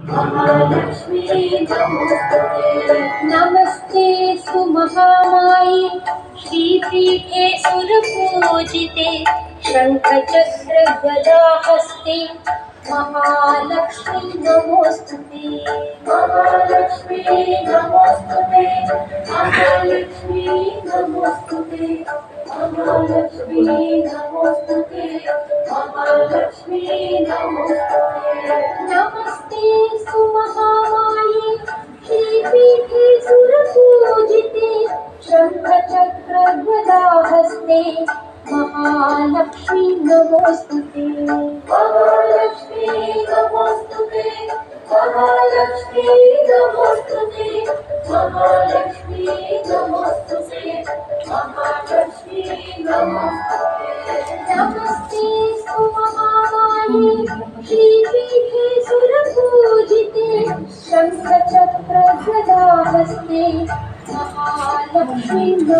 महालक्ष्मी नमोस्तुते नमस्ते सुमहामायि श्रीपीठे सुरपूजिते। शङ्खचक्रगदाहस्ते महालक्ष्मी नमोस्तुते। महालक्ष्मी नमोस्तुते। महालक्ष्मी नमोस्तुते। महालक्ष्मी नमोस्तुते। महालक्ष्मी नमोस्तुते। नमस्ते सुमहामाये श्रीपीठे सुरपूजिते शङ्खचक्रगदाहस्ते महालक्ष्मी नमोस्तुते महालक्ष्मी नमोस्तुते महालक्ष्मी नमोस्तुते महालक्ष्मी नमोस्तुते महालक्ष्मी नमोस्तुते नमस्ते सुमहामाये श्रीपीठे च प्रदास्ते लक्ष्मीभ